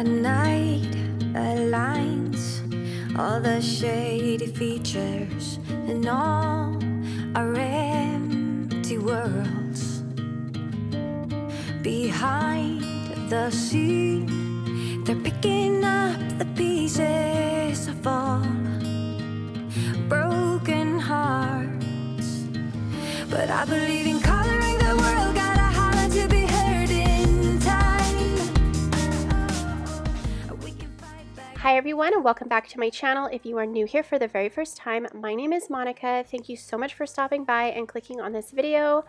At night, aligns all the shady features and all our empty worlds. Behind the scene, they're picking up the pieces of all broken hearts. But I believe in Hi everyone and welcome back to my channel. If you are new here for the very first time, my name is Monica. Thank you so much for stopping by and clicking on this video.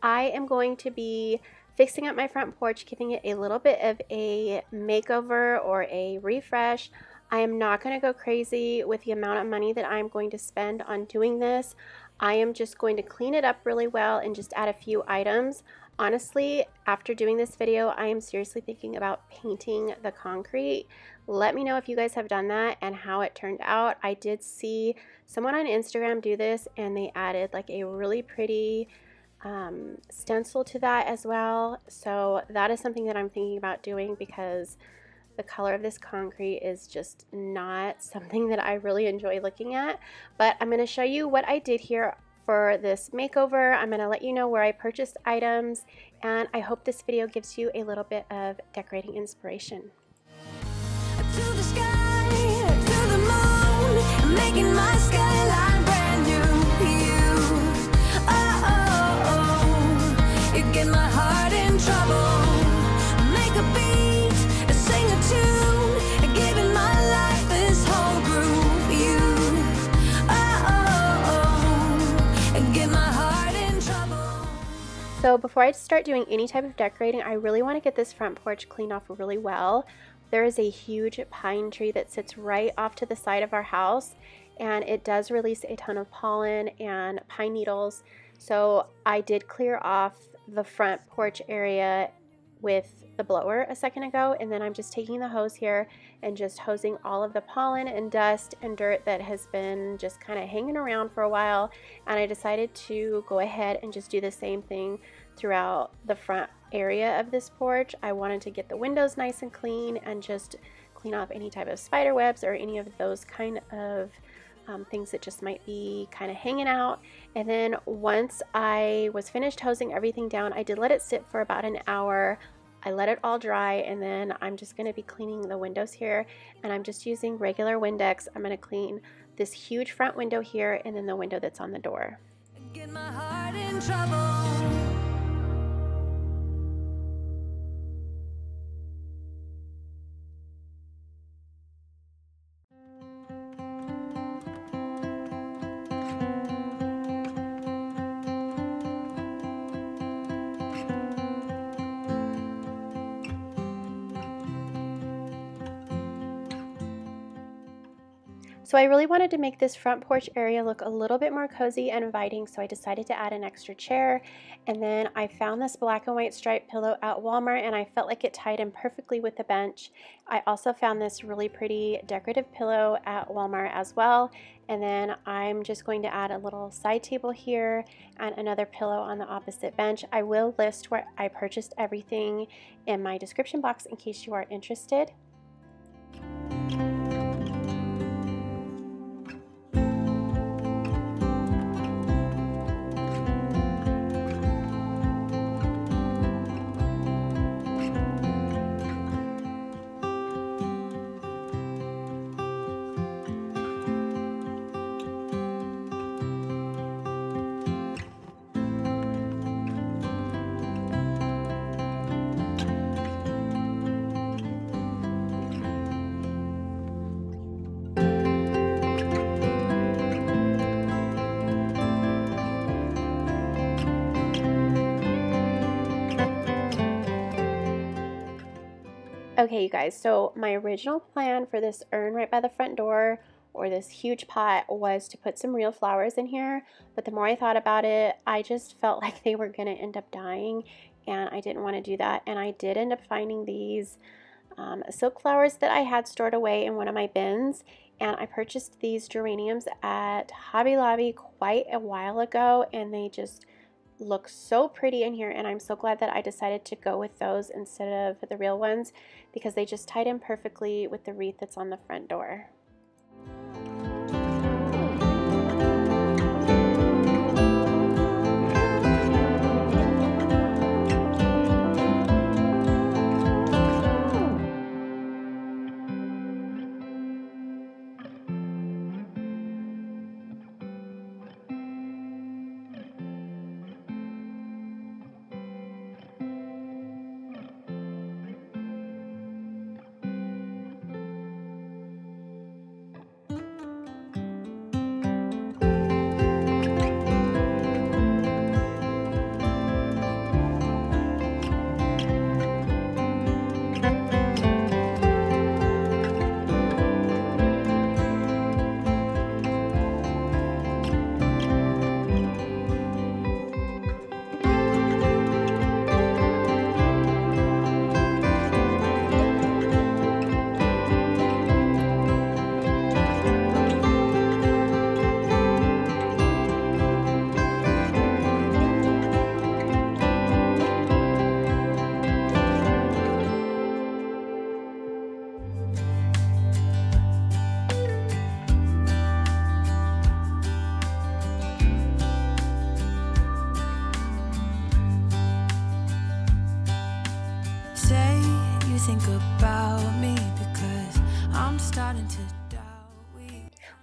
I am going to be fixing up my front porch, giving it a little bit of a makeover or a refresh. I am not going to go crazy with the amount of money that I'm going to spend on doing this. I am just going to clean it up really well and just add a few items. Honestly, after doing this video, I am seriously thinking about painting the concrete. Let me know if you guys have done that and how it turned out. I did see someone on Instagram do this and they added like a really pretty um, stencil to that as well. So that is something that I'm thinking about doing because the color of this concrete is just not something that I really enjoy looking at. But I'm going to show you what I did here for this makeover. I'm going to let you know where I purchased items and I hope this video gives you a little bit of decorating inspiration. To the sky, to the moon, making my skyline So before I start doing any type of decorating, I really want to get this front porch cleaned off really well. There is a huge pine tree that sits right off to the side of our house and it does release a ton of pollen and pine needles. So I did clear off the front porch area with the blower a second ago and then I'm just taking the hose here and just hosing all of the pollen and dust and dirt that has been just kind of hanging around for a while and I decided to go ahead and just do the same thing throughout the front area of this porch. I wanted to get the windows nice and clean and just clean off any type of spider webs or any of those kind of um, things that just might be kind of hanging out. And then once I was finished hosing everything down, I did let it sit for about an hour. I let it all dry and then I'm just going to be cleaning the windows here and I'm just using regular Windex. I'm going to clean this huge front window here and then the window that's on the door. So I really wanted to make this front porch area look a little bit more cozy and inviting, so I decided to add an extra chair. And then I found this black and white striped pillow at Walmart and I felt like it tied in perfectly with the bench. I also found this really pretty decorative pillow at Walmart as well. And then I'm just going to add a little side table here and another pillow on the opposite bench. I will list where I purchased everything in my description box in case you are interested. Okay, you guys, so my original plan for this urn right by the front door or this huge pot was to put some real flowers in here, but the more I thought about it, I just felt like they were going to end up dying and I didn't want to do that. And I did end up finding these um, silk flowers that I had stored away in one of my bins and I purchased these geraniums at Hobby Lobby quite a while ago and they just look so pretty in here and I'm so glad that I decided to go with those instead of the real ones because they just tied in perfectly with the wreath that's on the front door. Think about me because I'm starting to.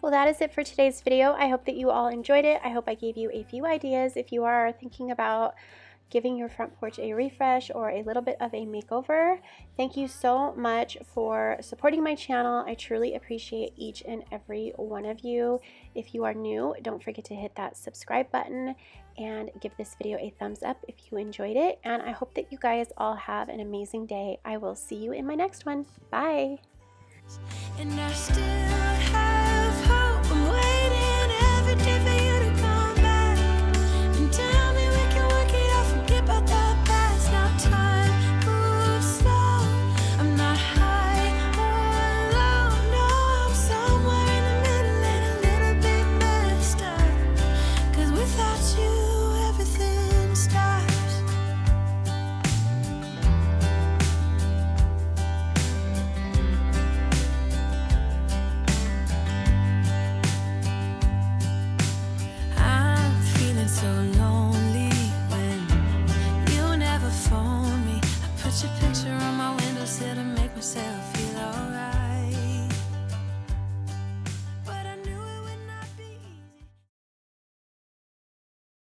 Well, that is it for today's video. I hope that you all enjoyed it. I hope I gave you a few ideas if you are thinking about giving your front porch a refresh or a little bit of a makeover. Thank you so much for supporting my channel. I truly appreciate each and every one of you. If you are new, don't forget to hit that subscribe button and give this video a thumbs up if you enjoyed it. And I hope that you guys all have an amazing day. I will see you in my next one. Bye.